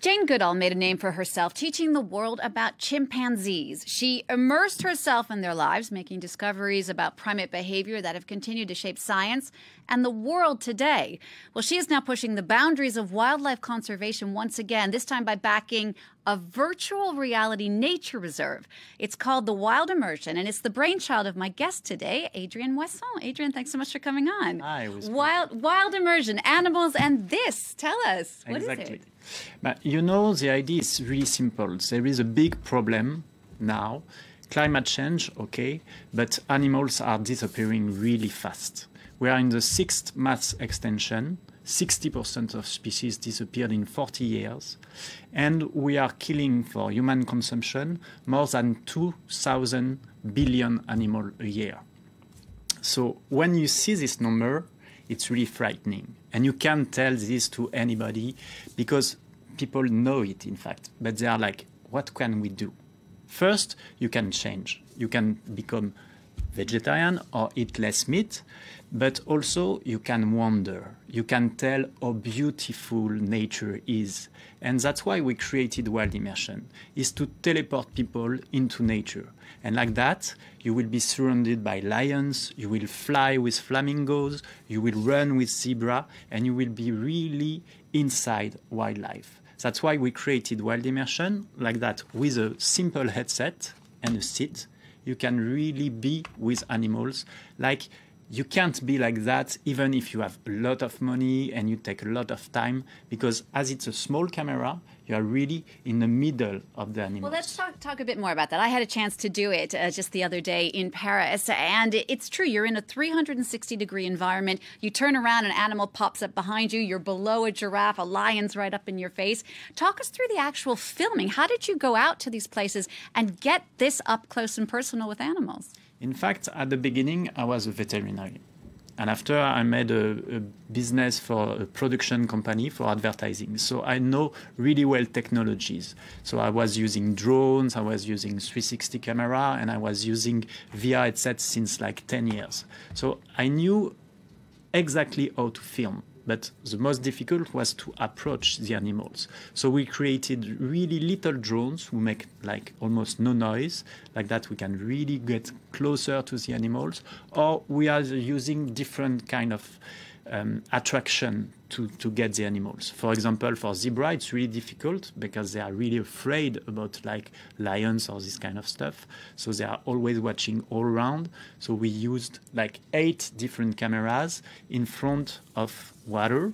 Jane Goodall made a name for herself teaching the world about chimpanzees. She immersed herself in their lives, making discoveries about primate behavior that have continued to shape science and the world today. Well, she is now pushing the boundaries of wildlife conservation once again, this time by backing a virtual reality nature reserve. It's called the Wild Immersion, and it's the brainchild of my guest today, Adrien Moisson. Adrien, thanks so much for coming on. Hi, Wild, Wild Immersion, animals and this. Tell us, what exactly. is it? But you know, the idea is really simple. There is a big problem now. Climate change, okay, but animals are disappearing really fast. We are in the sixth mass extinction. 60% of species disappeared in 40 years. And we are killing for human consumption more than 2,000 billion animals a year. So when you see this number, it's really frightening. And you can't tell this to anybody because people know it, in fact. But they are like, what can we do? First, you can change. You can become vegetarian or eat less meat, but also you can wonder. You can tell how beautiful nature is. And that's why we created Wild Immersion, is to teleport people into nature. And like that, you will be surrounded by lions, you will fly with flamingos, you will run with zebra, and you will be really inside wildlife. That's why we created Wild Immersion like that with a simple headset and a seat. You can really be with animals. Like you can't be like that even if you have a lot of money and you take a lot of time because as it's a small camera you are really in the middle of the animals. Well, let's talk, talk a bit more about that. I had a chance to do it uh, just the other day in Paris, and it's true. You're in a 360 degree environment. You turn around, an animal pops up behind you. You're below a giraffe, a lion's right up in your face. Talk us through the actual filming. How did you go out to these places and get this up close and personal with animals? In fact, at the beginning, I was a veterinarian. And after, I made a, a, business for a production company for advertising. So I know really well technologies. So I was using drones, I was using 360 camera, and I was using VR headsets since like 10 years. So I knew exactly how to film but the most difficult was to approach the animals. So we created really little drones who make like almost no noise. Like that, we can really get closer to the animals. Or we are using different kind of um, attraction to, to get the animals. For example, for zebra, it's really difficult because they are really afraid about like lions or this kind of stuff. So they are always watching all around. So we used like eight different cameras in front of water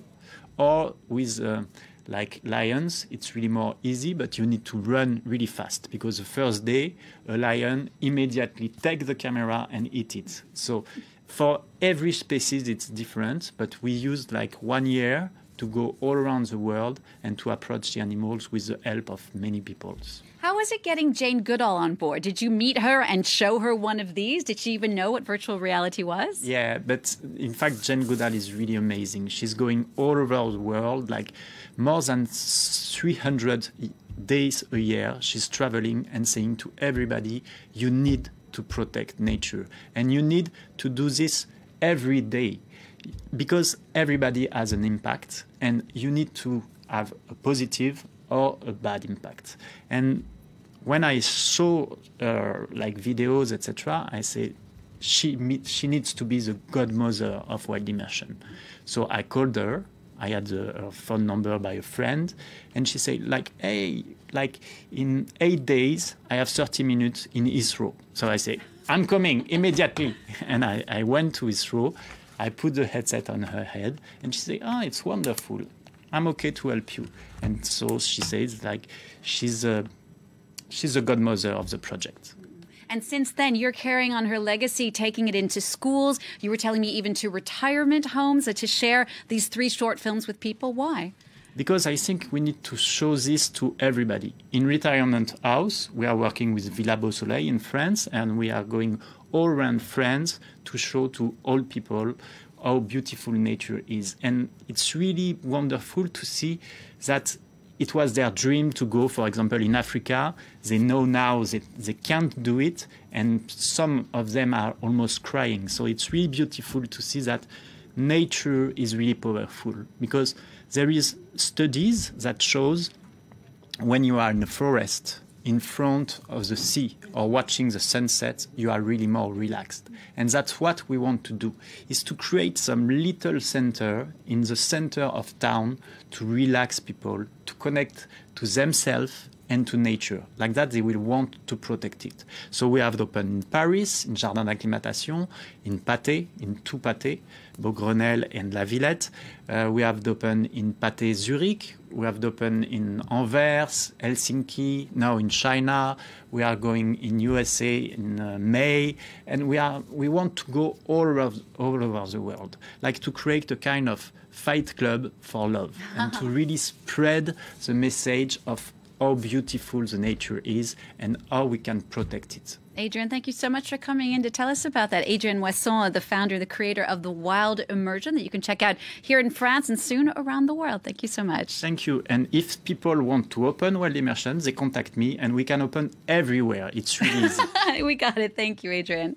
or with uh, like lions, it's really more easy, but you need to run really fast because the first day, a lion immediately take the camera and eat it. So for every species, it's different, but we used like one year to go all around the world and to approach the animals with the help of many people. How was it getting Jane Goodall on board? Did you meet her and show her one of these? Did she even know what virtual reality was? Yeah, but in fact, Jane Goodall is really amazing. She's going all over the world, like more than 300 days a year. She's traveling and saying to everybody, you need to protect nature. And you need to do this every day because everybody has an impact and you need to have a positive or a bad impact. And when I saw uh, like videos, etc., I say she she needs to be the godmother of wild immersion. So I called her. I had a, phone number by a friend, and she said like, "Hey, like in eight days, I have 30 minutes in Heathrow." So I say, "I'm coming immediately," and I, I went to Heathrow. I put the headset on her head, and she said, "Ah, oh, it's wonderful. I'm okay to help you." And so she says like she's a she's a godmother of the project. And since then, you're carrying on her legacy, taking it into schools. You were telling me even to retirement homes uh, to share these three short films with people. Why? Because I think we need to show this to everybody. In retirement house, we are working with Villa Beau Soleil in France, and we are going all around France to show to all people how beautiful nature is. And it's really wonderful to see that it was their dream to go, for example, in Africa. They know now that they can't do it, and some of them are almost crying. So it's really beautiful to see that nature is really powerful because there is studies that shows when you are in the forest in front of the sea or watching the sunset, you are really more relaxed. And that's what we want to do, is to create some little center in the center of town to relax people, to connect to themselves and to nature. Like that, they will want to protect it. So we have it open in Paris, in Jardin d'Acclimatation, in Pathé, in two Pathé, Beaugrenelle and La Villette. Uh, we have it open in Pathé, Zurich. We have it open in Anvers, Helsinki, now in China. We are going in USA in uh, May, and we are we want to go all over all over the world, like to create a kind of fight club for love and to really spread the message of how beautiful the nature is and how we can protect it. Adrien, thank you so much for coming in to tell us about that. Adrien Moisson, the founder, the creator of the Wild Immersion that you can check out here in France and soon around the world. Thank you so much. Thank you. And if people want to open Wild Immersion, they contact me and we can open everywhere. It's really easy. we got it. Thank you, Adrien.